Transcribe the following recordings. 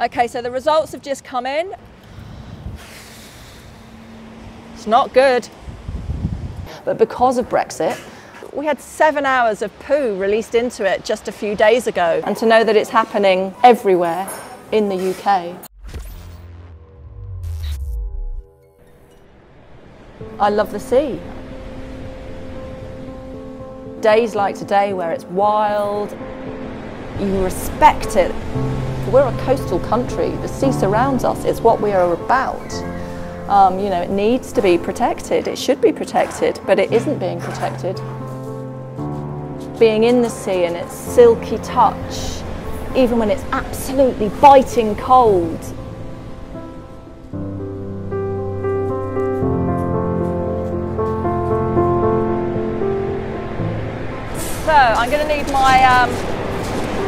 Okay, so the results have just come in. It's not good. But because of Brexit, we had seven hours of poo released into it just a few days ago. And to know that it's happening everywhere in the UK. I love the sea. Days like today where it's wild, you respect it. We're a coastal country, the sea surrounds us, it's what we are about. Um, you know, it needs to be protected, it should be protected, but it isn't being protected. Being in the sea and its silky touch, even when it's absolutely biting cold, So I'm going to need my, um,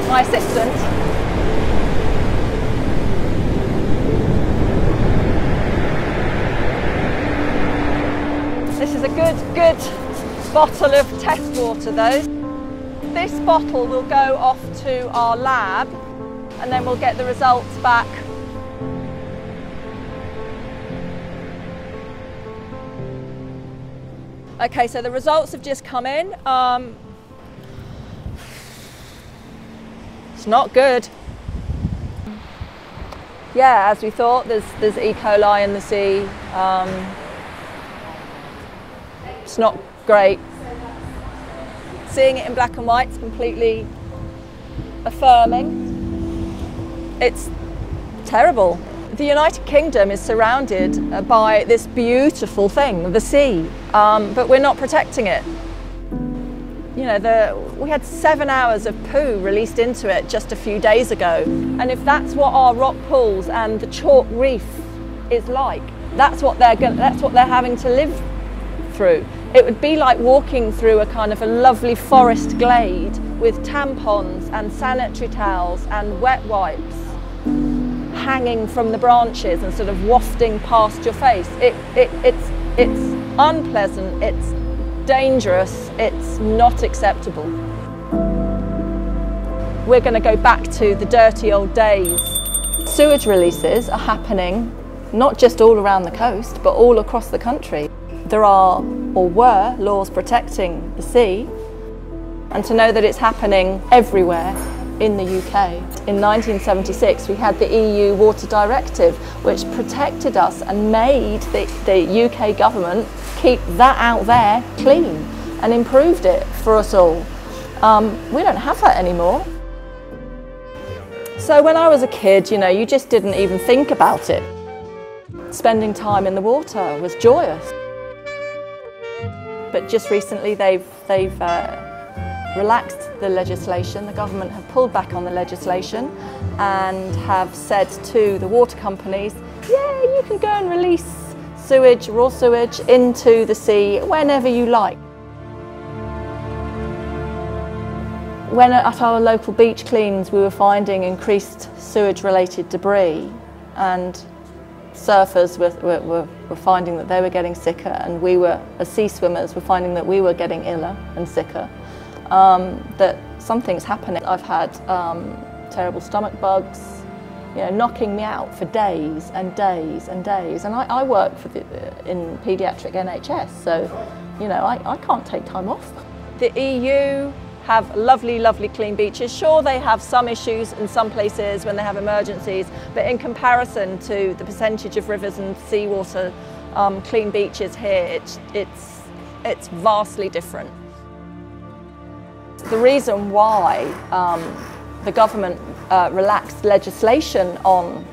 my assistant. This is a good, good bottle of test water though. This bottle will go off to our lab and then we'll get the results back Okay, so the results have just come in. Um, it's not good. Yeah, as we thought, there's, there's E. coli in the sea. Um, it's not great. Seeing it in black and white is completely affirming. It's terrible. The United Kingdom is surrounded uh, by this beautiful thing, the sea, um, but we're not protecting it. You know, the, we had seven hours of poo released into it just a few days ago. And if that's what our rock pools and the chalk reef is like, that's what they're, that's what they're having to live through. It would be like walking through a kind of a lovely forest glade with tampons and sanitary towels and wet wipes hanging from the branches and sort of wafting past your face. It, it, it's, it's unpleasant, it's dangerous, it's not acceptable. We're going to go back to the dirty old days. Sewage releases are happening not just all around the coast, but all across the country. There are, or were, laws protecting the sea, and to know that it's happening everywhere in the UK. In 1976 we had the EU Water Directive which protected us and made the, the UK government keep that out there clean and improved it for us all. Um, we don't have that anymore. So when I was a kid, you know, you just didn't even think about it. Spending time in the water was joyous. But just recently they've, they've uh, relaxed the legislation. The government have pulled back on the legislation and have said to the water companies, yeah, you can go and release sewage, raw sewage, into the sea whenever you like. When at our local beach cleans we were finding increased sewage related debris and surfers were, were, were, finding that they were getting sicker and we were, as sea swimmers, were finding that we were getting iller and sicker um, that something's happening. I've had um, terrible stomach bugs, you know, knocking me out for days and days and days. And I, I work for the, in paediatric NHS, so, you know, I, I can't take time off. The EU have lovely, lovely clean beaches. Sure, they have some issues in some places when they have emergencies, but in comparison to the percentage of rivers and seawater um, clean beaches here, it's, it's, it's vastly different. The reason why um, the government uh, relaxed legislation on,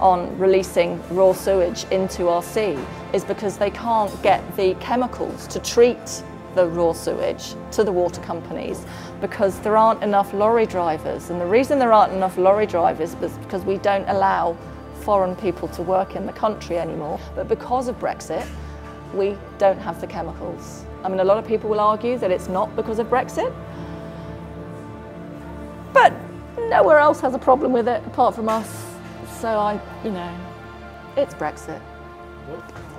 on releasing raw sewage into our sea is because they can't get the chemicals to treat the raw sewage to the water companies because there aren't enough lorry drivers. And the reason there aren't enough lorry drivers is because we don't allow foreign people to work in the country anymore. But because of Brexit, we don't have the chemicals. I mean, a lot of people will argue that it's not because of Brexit, but nowhere else has a problem with it apart from us. So I, you know, it's Brexit.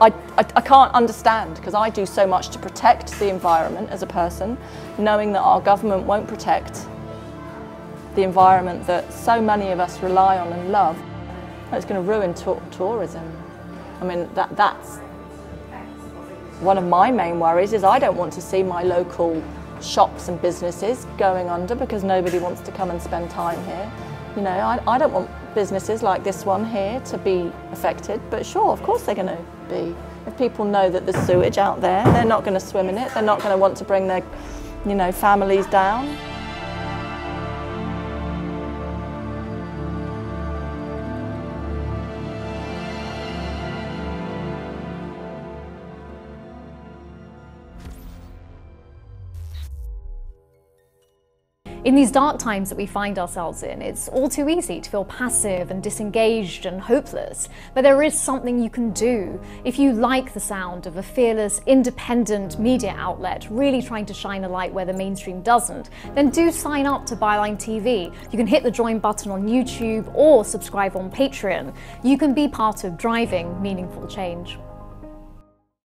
I, I, I can't understand because I do so much to protect the environment as a person, knowing that our government won't protect the environment that so many of us rely on and love. It's going to ruin tourism. I mean, that, that's one of my main worries is I don't want to see my local shops and businesses going under because nobody wants to come and spend time here. You know, I, I don't want businesses like this one here to be affected, but sure, of course they're going to be. If people know that there's sewage out there, they're not going to swim in it, they're not going to want to bring their, you know, families down. In these dark times that we find ourselves in, it's all too easy to feel passive and disengaged and hopeless. But there is something you can do. If you like the sound of a fearless, independent media outlet really trying to shine a light where the mainstream doesn't, then do sign up to Byline TV. You can hit the join button on YouTube or subscribe on Patreon. You can be part of driving meaningful change.